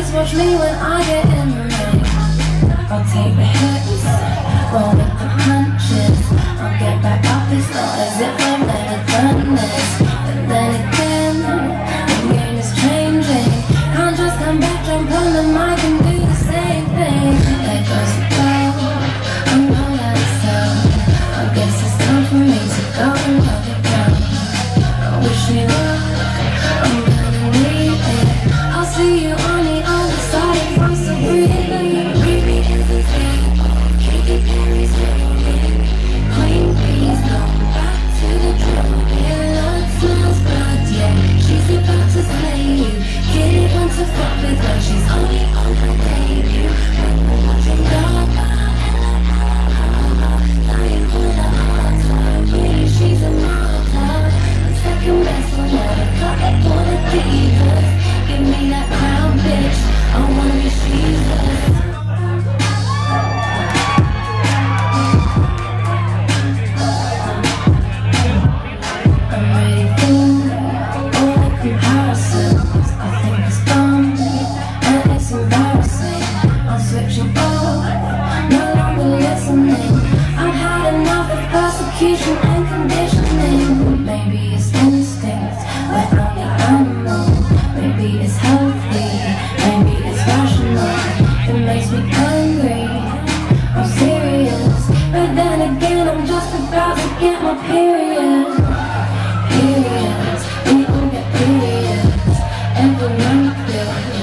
me when I get in the ring. I'll take the hits, roll with the punches. I'll get back up and start as if I've never done this. But then again, the game is changing. Can't just come back, jump on the mic and do the same thing. There goes the bell. I know that it's done. I guess it's time for me to go and love again. I wish me luck. execution and conditioning Maybe it's instinct, like only animals. Maybe it's healthy, maybe it's rational. It makes me hungry. I'm serious. But then again, I'm just about to get my period. Periods, people get periods. Every month,